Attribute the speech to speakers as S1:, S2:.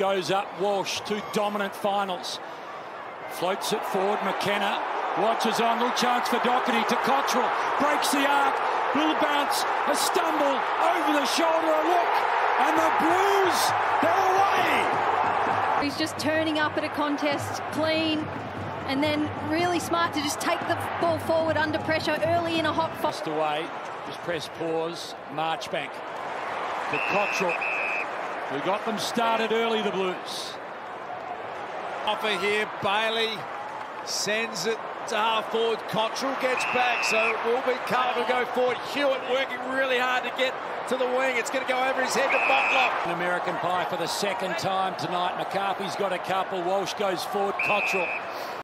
S1: Goes up Walsh, two dominant finals. Floats it forward, McKenna. Watches on, little chance for Docherty to Cottrell. Breaks the arc, little bounce, a stumble, over the shoulder, a look, and the Blues, they're away!
S2: He's just turning up at a contest clean and then really smart to just take the ball forward under pressure early in a hot fight.
S1: Just away, just press pause, Marchbank to Cottrell. We got them started early, the Blues.
S3: Offer here, Bailey sends it to half forward. Cottrell gets back, so it will be to go forward. Hewett working really hard to get to the wing. It's going to go over his head to Butler.
S1: An American pie for the second time tonight. McCarthy's got a couple. Walsh goes forward. Cottrell